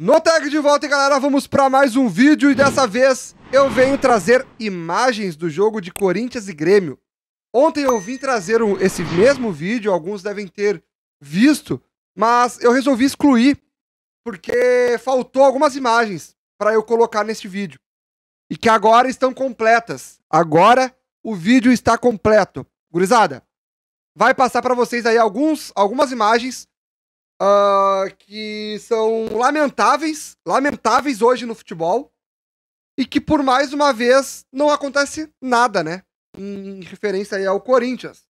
No tag de volta, galera, vamos para mais um vídeo e dessa vez eu venho trazer imagens do jogo de Corinthians e Grêmio. Ontem eu vim trazer um, esse mesmo vídeo, alguns devem ter visto, mas eu resolvi excluir porque faltou algumas imagens para eu colocar neste vídeo e que agora estão completas. Agora o vídeo está completo. Gurizada, vai passar para vocês aí alguns, algumas imagens uh, que são lamentáveis, lamentáveis hoje no futebol, e que por mais uma vez não acontece nada, né? Em referência aí ao Corinthians.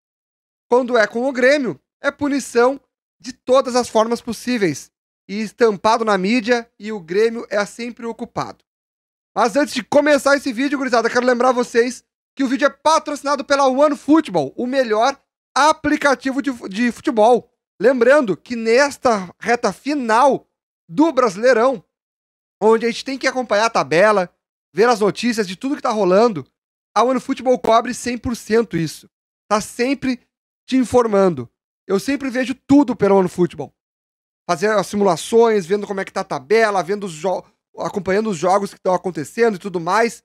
Quando é com o Grêmio, é punição de todas as formas possíveis e estampado na mídia e o Grêmio é sempre ocupado. Mas antes de começar esse vídeo, gurizada, quero lembrar vocês que o vídeo é patrocinado pela One Football, o melhor aplicativo de, de futebol. Lembrando que nesta reta final do Brasileirão, onde a gente tem que acompanhar a tabela, ver as notícias de tudo que tá rolando, a OneFootball cobre 100% isso. Tá sempre te informando. Eu sempre vejo tudo pela OneFootball. Fazer as simulações, vendo como é que tá a tabela, vendo os acompanhando os jogos que estão acontecendo e tudo mais.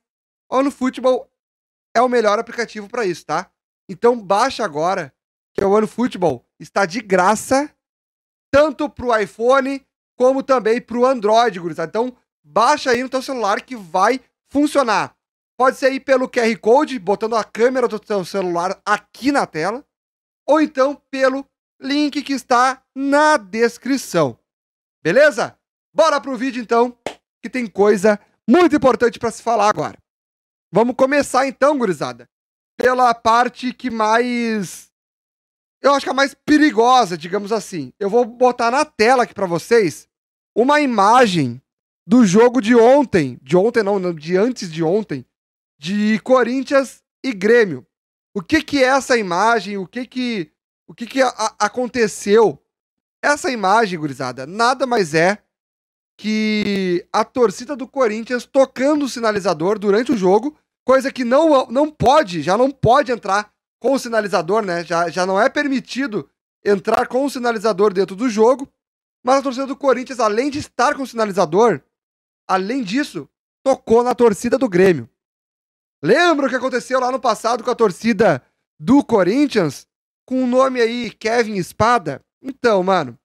A OneFootball é o melhor aplicativo para isso, tá? Então baixa agora, que é o OneFootball está de graça, tanto para o iPhone como também para o Android, gurizada. Então, baixa aí no teu celular que vai funcionar. Pode ser aí pelo QR Code, botando a câmera do teu celular aqui na tela, ou então pelo link que está na descrição. Beleza? Bora pro vídeo então, que tem coisa muito importante para se falar agora. Vamos começar então, gurizada, pela parte que mais eu acho que é a mais perigosa, digamos assim. Eu vou botar na tela aqui para vocês uma imagem do jogo de ontem, de ontem não, de antes de ontem, de Corinthians e Grêmio. O que que é essa imagem? O que que o que que a, aconteceu? Essa imagem, gurizada, nada mais é que a torcida do Corinthians tocando o sinalizador durante o jogo, coisa que não, não pode, já não pode entrar com o sinalizador, né? Já, já não é permitido entrar com o sinalizador dentro do jogo. Mas a torcida do Corinthians, além de estar com o sinalizador, além disso, tocou na torcida do Grêmio. Lembra o que aconteceu lá no passado com a torcida do Corinthians? Com o nome aí Kevin Espada? Então, mano.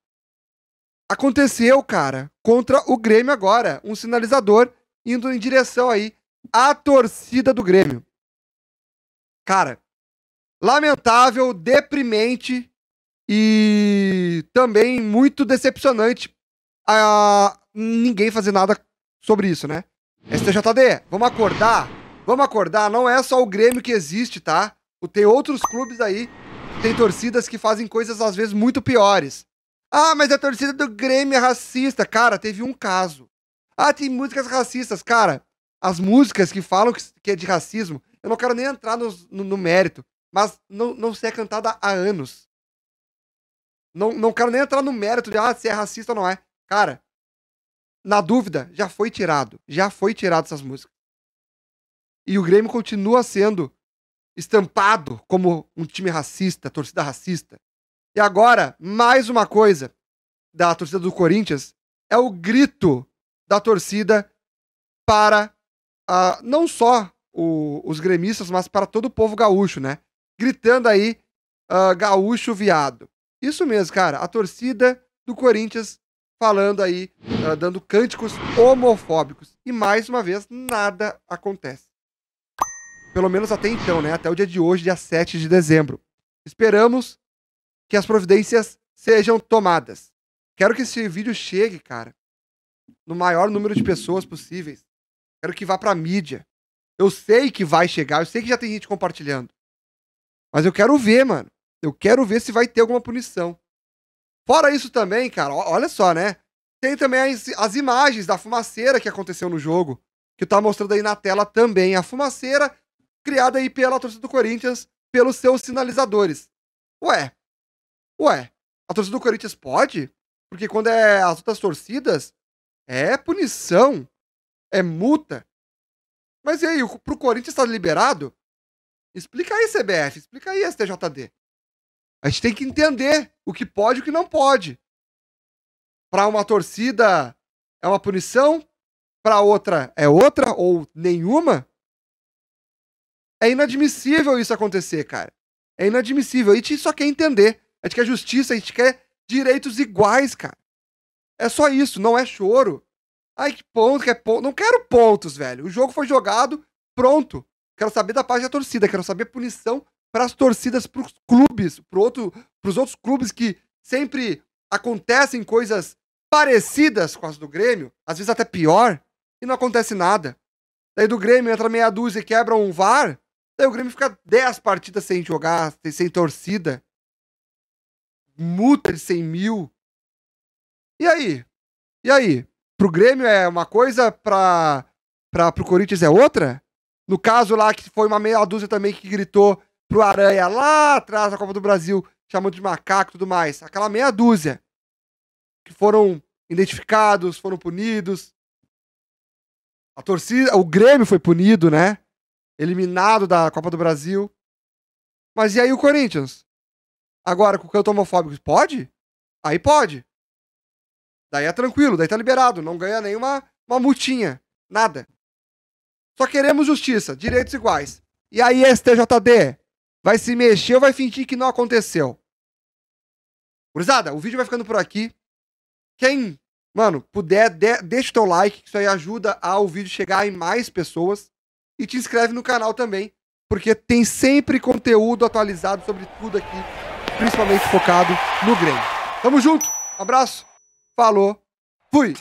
Aconteceu, cara, contra o Grêmio agora. Um sinalizador indo em direção aí à torcida do Grêmio. Cara, lamentável, deprimente e também muito decepcionante a ninguém fazer nada sobre isso, né? STJD, vamos acordar? Vamos acordar, não é só o Grêmio que existe, tá? Tem outros clubes aí, tem torcidas que fazem coisas às vezes muito piores. Ah, mas a torcida do Grêmio é racista. Cara, teve um caso. Ah, tem músicas racistas. Cara, as músicas que falam que é de racismo, eu não quero nem entrar no, no, no mérito mas não, não se é cantada há anos. Não, não quero nem entrar no mérito de ah, se é racista ou não é. Cara, na dúvida, já foi tirado. Já foi tirado essas músicas. E o Grêmio continua sendo estampado como um time racista, torcida racista. E agora, mais uma coisa da torcida do Corinthians é o grito da torcida para uh, não só o, os gremistas, mas para todo o povo gaúcho, né? Gritando aí uh, gaúcho viado. Isso mesmo, cara. A torcida do Corinthians falando aí, uh, dando cânticos homofóbicos. E mais uma vez, nada acontece. Pelo menos até então, né? Até o dia de hoje, dia 7 de dezembro. Esperamos que as providências sejam tomadas. Quero que esse vídeo chegue, cara, no maior número de pessoas possíveis. Quero que vá pra mídia. Eu sei que vai chegar, eu sei que já tem gente compartilhando. Mas eu quero ver, mano. Eu quero ver se vai ter alguma punição. Fora isso também, cara, olha só, né? Tem também as, as imagens da fumaceira que aconteceu no jogo, que tá mostrando aí na tela também. A fumaceira criada aí pela torcida do Corinthians, pelos seus sinalizadores. Ué, ué, a torcida do Corinthians pode? Porque quando é as outras torcidas, é punição, é multa. Mas e aí, pro Corinthians tá liberado? Explica aí, CBF, explica aí, STJD. A gente tem que entender o que pode e o que não pode. Para uma torcida é uma punição, para outra é outra ou nenhuma. É inadmissível isso acontecer, cara. É inadmissível. A gente só quer entender. A gente quer justiça, a gente quer direitos iguais, cara. É só isso, não é choro. Ai, que ponto, que é ponto. Não quero pontos, velho. O jogo foi jogado, pronto. Quero saber da parte da torcida, quero saber punição para as torcidas, para os clubes, para outro, os outros clubes que sempre acontecem coisas parecidas com as do Grêmio, às vezes até pior, e não acontece nada. Daí do Grêmio entra meia dúzia e quebra um VAR, daí o Grêmio fica 10 partidas sem jogar, sem torcida. Multa de 100 mil. E aí? E aí? Pro Grêmio é uma coisa, pra, pra, pro Corinthians é outra? No caso lá, que foi uma meia dúzia também que gritou pro Aranha lá atrás da Copa do Brasil, chamando de macaco e tudo mais. Aquela meia dúzia que foram identificados, foram punidos. A torcida, o Grêmio foi punido, né? Eliminado da Copa do Brasil. Mas e aí o Corinthians? Agora, com o canto homofóbico, pode? Aí pode. Daí é tranquilo, daí tá liberado. Não ganha nenhuma uma multinha. Nada. Só queremos justiça, direitos iguais. E aí, STJD, vai se mexer ou vai fingir que não aconteceu? Gurizada, o vídeo vai ficando por aqui. Quem, mano, puder, de, deixa o teu like, que isso aí ajuda ao vídeo chegar em mais pessoas. E te inscreve no canal também, porque tem sempre conteúdo atualizado sobre tudo aqui, principalmente focado no Grêmio. Tamo junto, abraço, falou, fui!